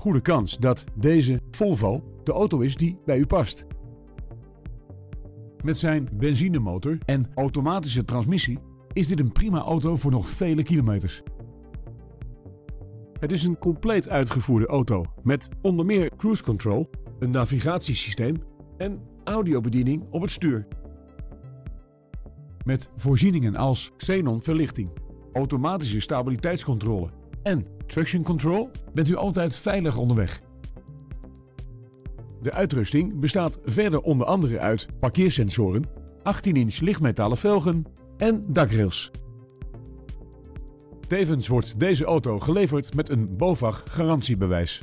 goede kans dat deze Volvo de auto is die bij u past. Met zijn benzinemotor en automatische transmissie is dit een prima auto voor nog vele kilometers. Het is een compleet uitgevoerde auto met onder meer cruise control, een navigatiesysteem en audiobediening op het stuur. Met voorzieningen als xenon verlichting, automatische stabiliteitscontrole en traction control bent u altijd veilig onderweg. De uitrusting bestaat verder onder andere uit parkeersensoren, 18-inch lichtmetalen velgen en dakrails. Tevens wordt deze auto geleverd met een BOVAG garantiebewijs.